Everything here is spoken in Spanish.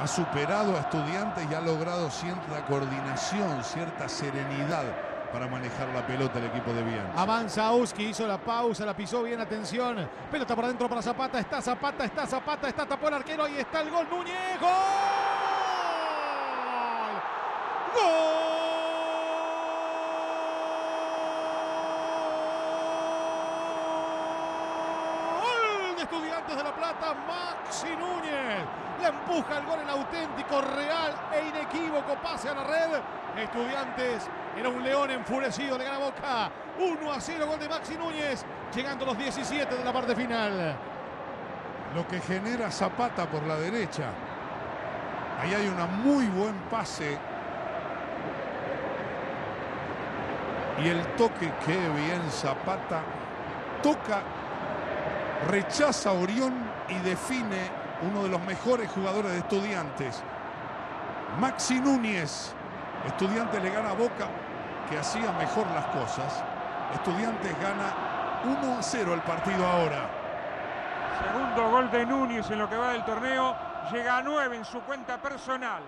ha superado a estudiantes y ha logrado cierta coordinación, cierta serenidad para manejar la pelota el equipo de Bianchi. Avanza Auski, hizo la pausa, la pisó bien, atención. Pelota por adentro para Zapata, está Zapata, está Zapata, está tapó el arquero, ahí está el gol, Núñez, gol. ¡Gol! Estudiantes de La Plata, Maxi Núñez. Empuja el gol en auténtico, real e inequívoco pase a la red. Estudiantes era un león enfurecido, le gana Boca. 1 a 0, gol de Maxi Núñez, llegando a los 17 de la parte final. Lo que genera Zapata por la derecha. Ahí hay una muy buen pase. Y el toque, qué bien Zapata. Toca, rechaza a Orión y define uno de los mejores jugadores de estudiantes. Maxi Núñez. Estudiantes le gana a Boca, que hacía mejor las cosas. Estudiantes gana 1 a 0 el partido ahora. Segundo gol de Núñez en lo que va del torneo. Llega a 9 en su cuenta personal.